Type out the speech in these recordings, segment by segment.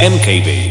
MKB.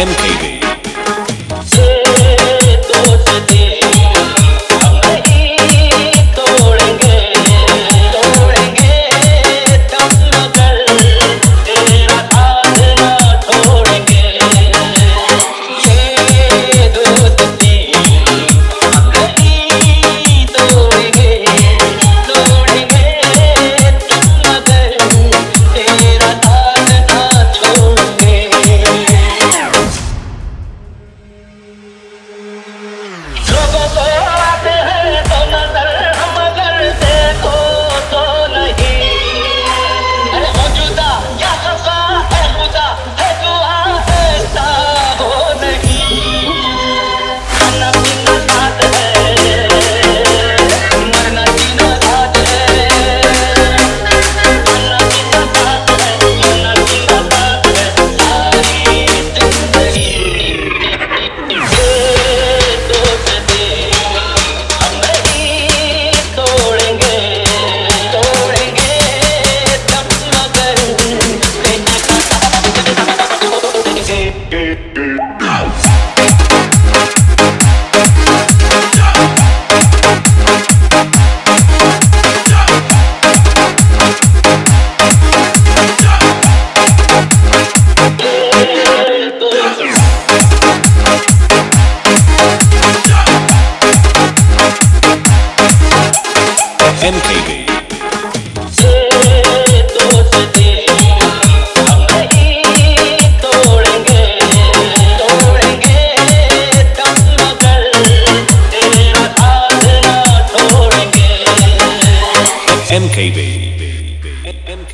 MKB.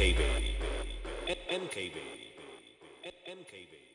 MKB. MKB. MKB.